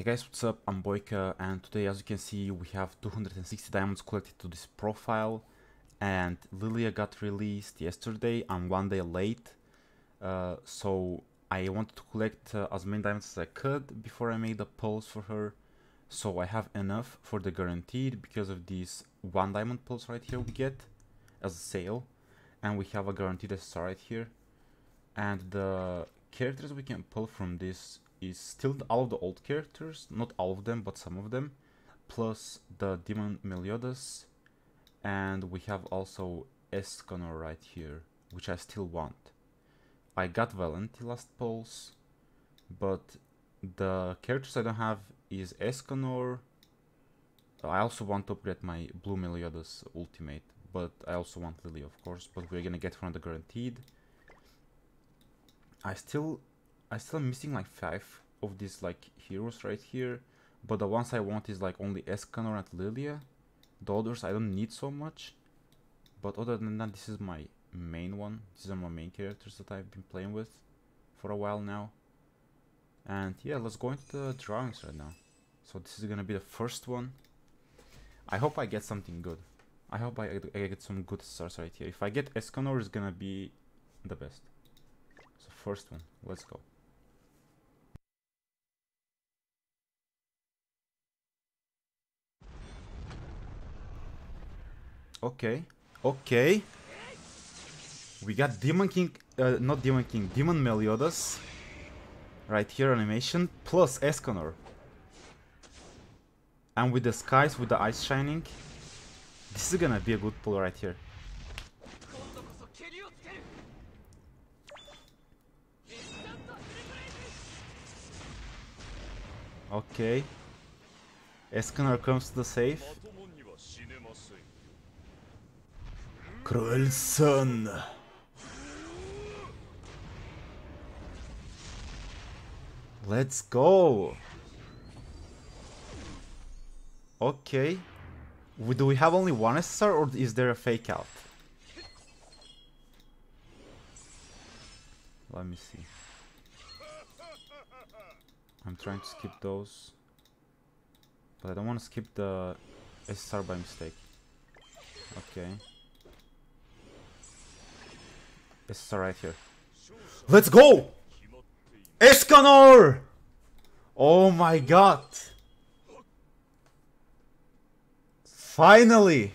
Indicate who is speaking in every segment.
Speaker 1: Hey guys, what's up? I'm Boyka and today as you can see we have 260 diamonds collected to this profile and Lilia got released yesterday. I'm one day late uh, so I wanted to collect uh, as many diamonds as I could before I made the pulse for her so I have enough for the guaranteed because of these one diamond pulse right here we get as a sale and we have a guaranteed SSR right here and the characters we can pull from this is still all of the old characters, not all of them, but some of them, plus the Demon Meliodas, and we have also Escanor right here, which I still want. I got Valenti last pulse, but the characters I don't have is Escanor. I also want to upgrade my Blue Meliodas ultimate, but I also want Lily, of course, but we're gonna get of the guaranteed. I still I still missing like five of these like heroes right here, but the ones I want is like only Escanor and Lilia. The others I don't need so much, but other than that, this is my main one. These are my main characters that I've been playing with for a while now. And yeah, let's go into the drawings right now. So this is gonna be the first one. I hope I get something good. I hope I, I get some good stars right here. If I get Escanor, it's gonna be the best. So first one, let's go. Okay. Okay. We got Demon King, uh, not Demon King, Demon Meliodas. Right here, animation, plus Escanor. And with the skies, with the ice shining. This is gonna be a good pull right here. Okay. Escanor comes to the safe. Cruel sun. Let's go. Okay. Do we have only one SSR or is there a fake out? Let me see. I'm trying to skip those. But I don't want to skip the SSR by mistake. Okay. It's right here. Let's go! Escanor! Oh my god! Finally!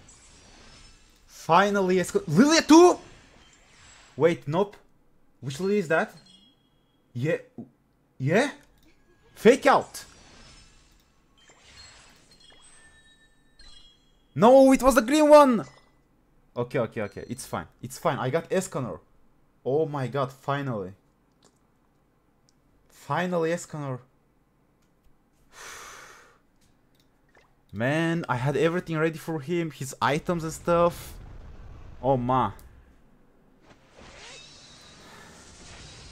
Speaker 1: Finally, Escanor. Lilia too? Wait, nope. Which Lilia is that? Yeah. Yeah? Fake out! No, it was the green one! Okay, okay, okay. It's fine. It's fine. I got Escanor. Oh my god, finally. Finally, Escanor. Man, I had everything ready for him, his items and stuff. Oh ma.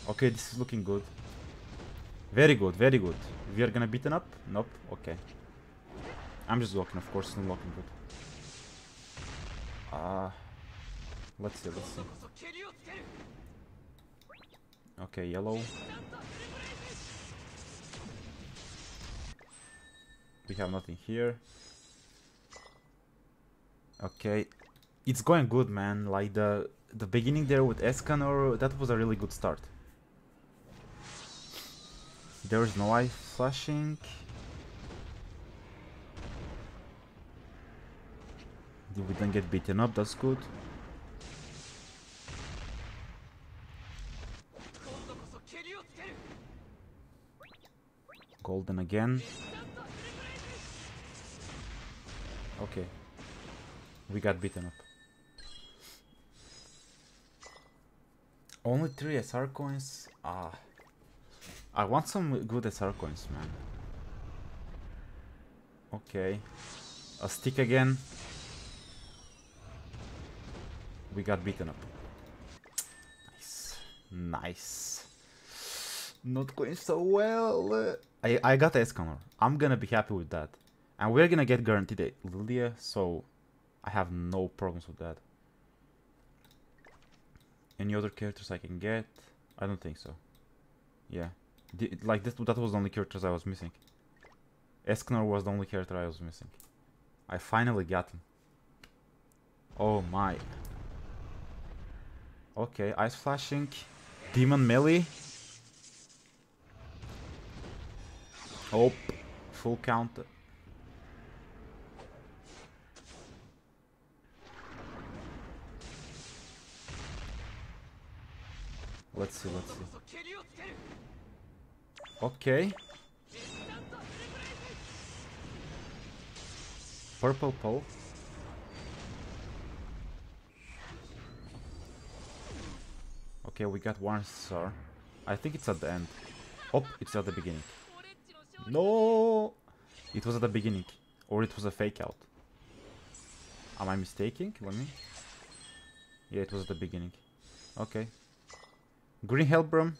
Speaker 1: Okay, this is looking good. Very good, very good. We are gonna beaten up? Nope, okay. I'm just walking, of course, not looking good. Uh, let's see, let's see. Okay, yellow. We have nothing here. Okay. It's going good, man. Like the the beginning there with Escanor, that was a really good start. There is no eye flashing. We don't get beaten up, that's good. Golden again. Okay. We got beaten up. Only 3 SR coins? Ah. I want some good SR coins, man. Okay. A stick again. We got beaten up. Nice. Nice. Not going so well. I, I got Escanor. I'm gonna be happy with that. And we're gonna get guaranteed Lilia, so I have no problems with that. Any other characters I can get? I don't think so. Yeah. The, like, this, that was the only characters I was missing. Escanor was the only character I was missing. I finally got him. Oh my. Okay, ice flashing. Demon melee. Oh, full counter. Let's see, let's see. Okay. Purple pole. Okay, we got one star. I think it's at the end. Oh, it's at the beginning. No! It was at the beginning. Or it was a fake out. Am I mistaken? Let me... Yeah, it was at the beginning. Okay. Green Hellbram.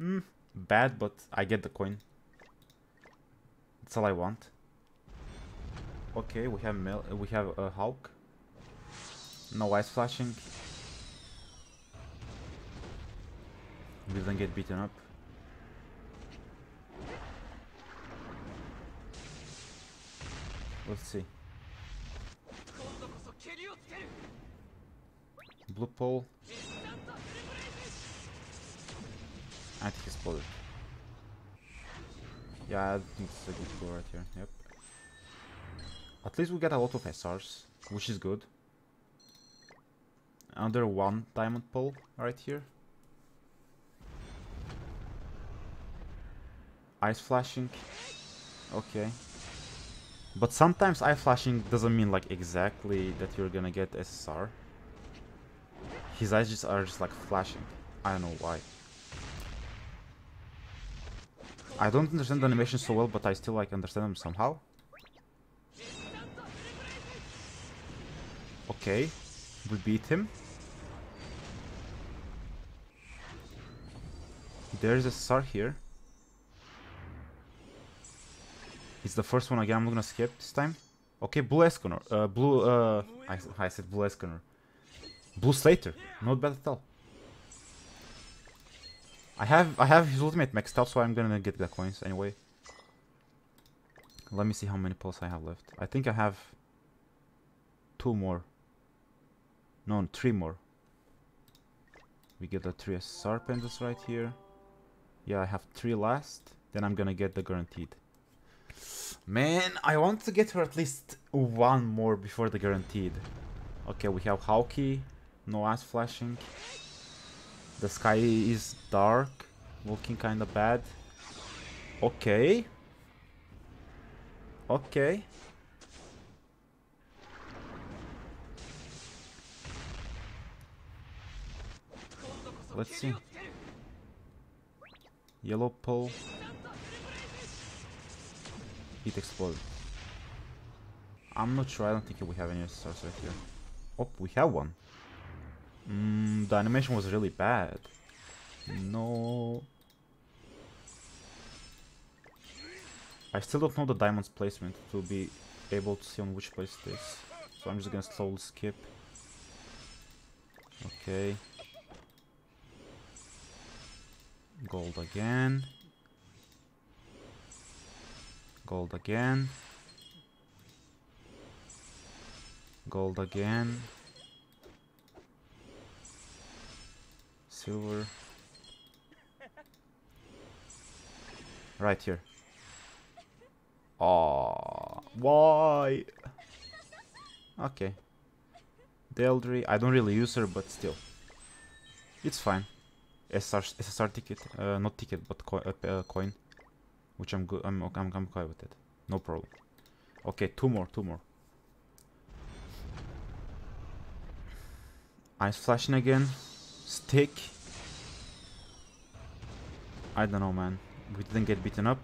Speaker 1: Mm, bad, but I get the coin. That's all I want. Okay, we have Mel we have a Hawk. No ice flashing. We didn't get beaten up. Let's see. Blue pole. Anti-exploded. Yeah, I think it's a good pull right here. Yep. At least we get a lot of SRs, which is good. Under one diamond pole right here. Ice flashing. Okay. But sometimes eye flashing doesn't mean like exactly that you're gonna get SSR. His eyes just are just like flashing. I don't know why. I don't understand the animation so well, but I still like understand them somehow. Okay, we beat him. There's a star here. It's the first one again. I'm gonna skip this time. Okay, Blue Escanor. Uh, blue. Uh, I, I said Blue Escanor. Blue Slader. Not bad at all. I have I have his ultimate maxed out, so I'm gonna get the coins anyway. Let me see how many pulls I have left. I think I have two more. No, three more. We get the three SR pendants right here. Yeah, I have three last. Then I'm gonna get the guaranteed. Man, I want to get her at least one more before the guaranteed. Okay, we have Hauki, no ass flashing. The sky is dark, looking kinda bad. Okay. Okay. Let's see. Yellow pole. It exploded. I'm not sure, I don't think we have any stars right here. Oh, we have one. Mm, the animation was really bad. No. I still don't know the diamond's placement to be able to see on which place it is. So I'm just gonna slowly skip. Okay. Gold again. Gold again. Gold again. Silver. Right here. Oh, why? Okay. Deldry, I don't really use her, but still. It's fine. SR, SSR ticket, uh, not ticket, but co uh, uh, coin. Which I'm good. I'm, I'm I'm okay with it. No problem. Okay, two more, two more. Ice flashing again. Stick. I don't know, man. We didn't get beaten up.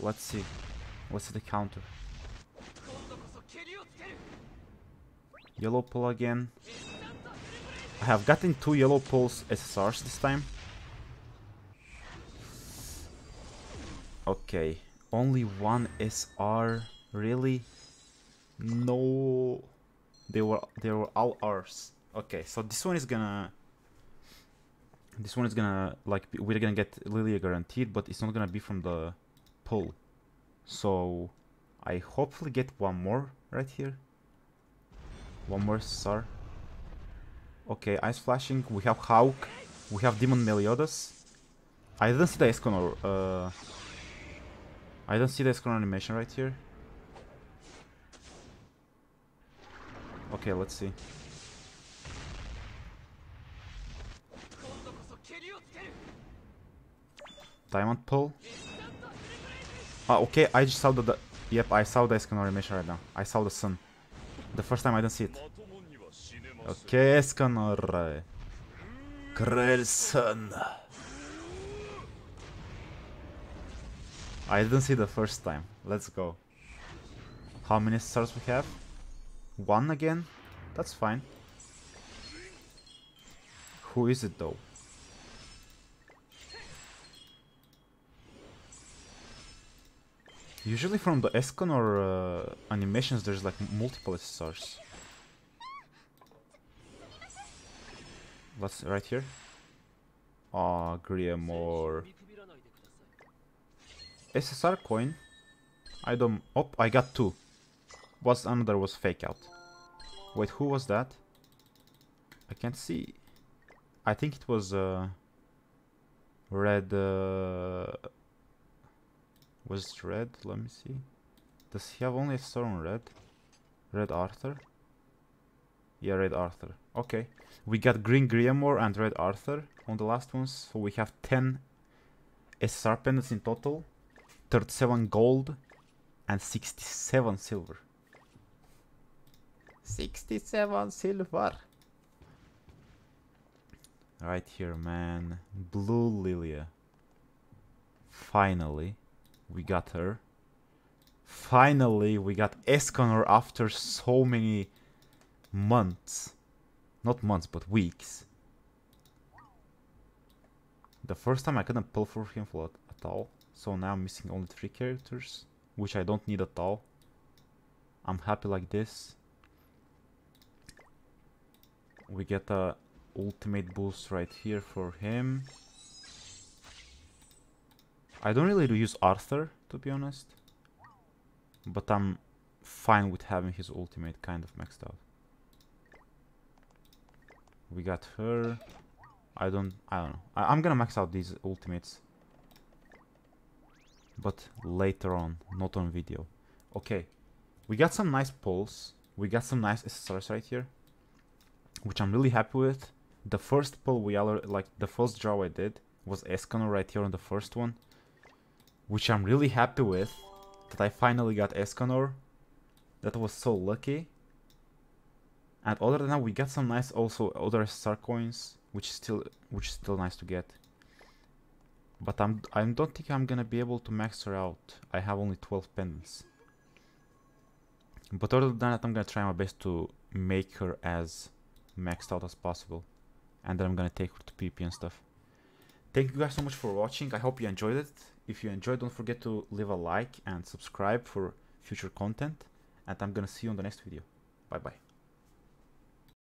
Speaker 1: Let's see. Let's the counter. Yellow pull again. I have gotten two yellow pulse SSRs this time. Okay, only one SR, really? No, they were they were all ours. Okay, so this one is gonna This one is gonna, like, we're gonna get Lilia guaranteed, but it's not gonna be from the pull. So, I hopefully get one more right here. One more star. Okay, Ice Flashing. We have Hawk. We have Demon Meliodas. I didn't see the Escanor. Uh, I don't see the Escanor animation right here. Okay, let's see. Diamond pull. Ah, okay, I just saw the, the Yep, I saw the Escanor animation right now. I saw the sun. The first time I didn't see it. Okay, Escanor. Cruel sun. I didn't see the first time. Let's go. How many stars we have? One again? That's fine. Who is it though? Usually from the Escanor uh, animations there's like multiple SSRs. What's right here? Ah, oh, Griamore. SSR coin. I don't... Oh, I got two. What's another was fake out. Wait, who was that? I can't see. I think it was uh, red. Uh, was it red? Let me see. Does he have only a star on red? Red Arthur? Yeah, Red Arthur. Okay. We got Green Griamore and Red Arthur on the last ones. So we have 10 SSR pendants in total. 37 gold and 67 silver. 67 silver. Right here, man. Blue Lilia. Finally, we got her. Finally, we got Escanor after so many months. Not months, but weeks. The first time I couldn't pull for him for at all. So now I'm missing only three characters, which I don't need at all. I'm happy like this we get a ultimate boost right here for him. I don't really use Arthur, to be honest. But I'm fine with having his ultimate kind of maxed out. We got her. I don't I don't know. I, am gonna max out these ultimates. But later on, not on video. Okay. We got some nice pulls. We got some nice SSRs right here which I'm really happy with. The first pull we like the first draw I did was Escanor right here on the first one, which I'm really happy with that I finally got Escanor. That was so lucky. And other than that, we got some nice also other star coins, which is still which is still nice to get. But I'm I don't think I'm gonna be able to max her out. I have only 12 pendants. But other than that, I'm gonna try my best to make her as maxed out as possible. And then I'm gonna take her to PP and stuff. Thank you guys so much for watching. I hope you enjoyed it. If you enjoyed, don't forget to leave a like and subscribe for future content. And I'm gonna see you on the next video. Bye bye.